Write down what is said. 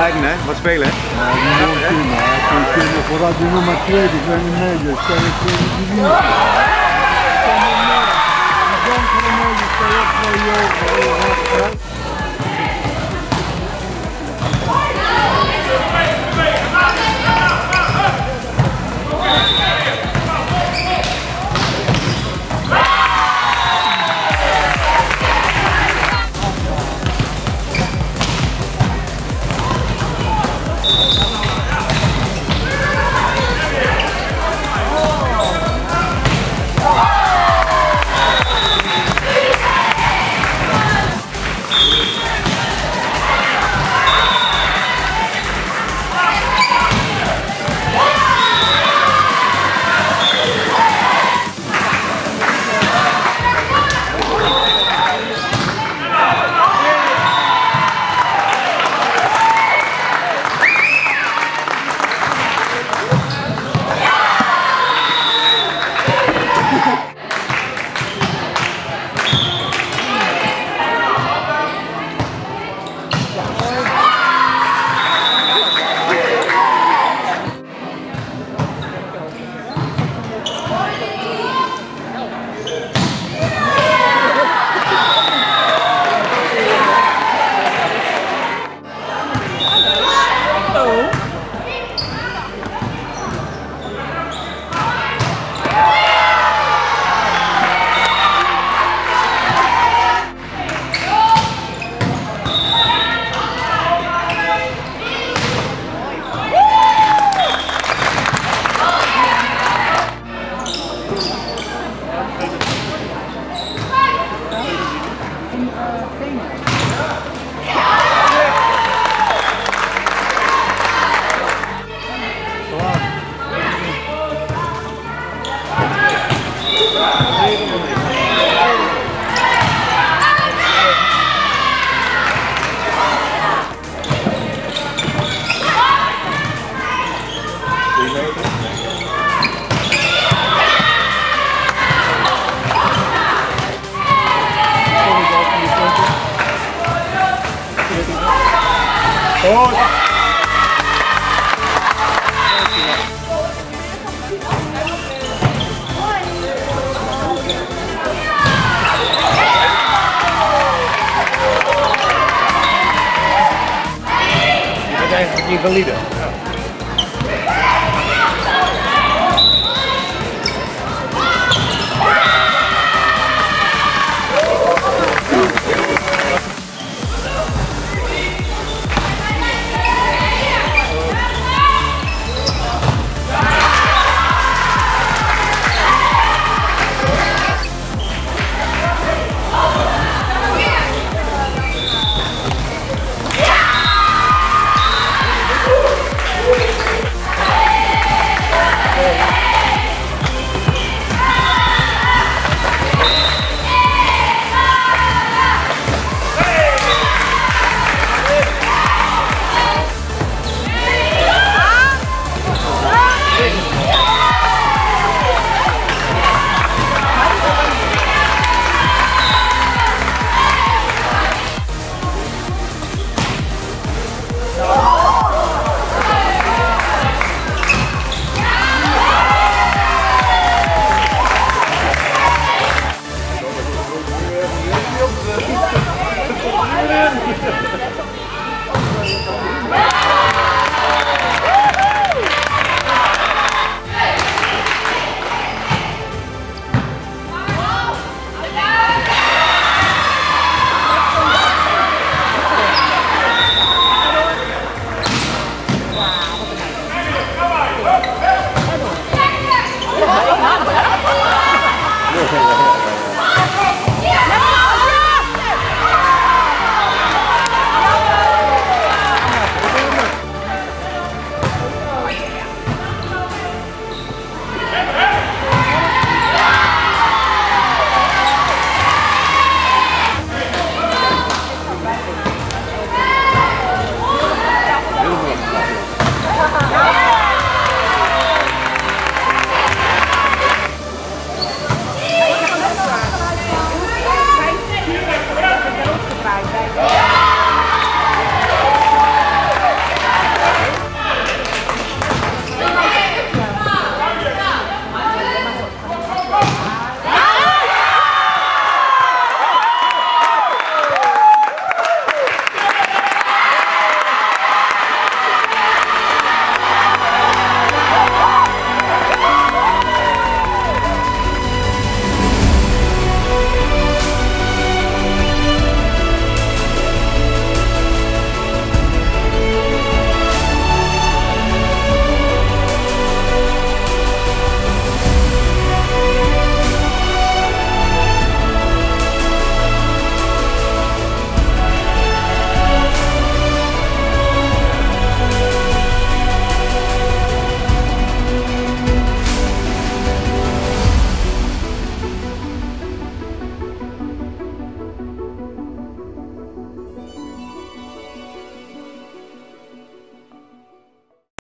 hè? Wat spelen hè? Ja, ik kan kunnen die nummer 2, ik ben een mee, dus doen. Ik kan niet meer. Ik kan niet. Je bent eigenlijk invalide. Big.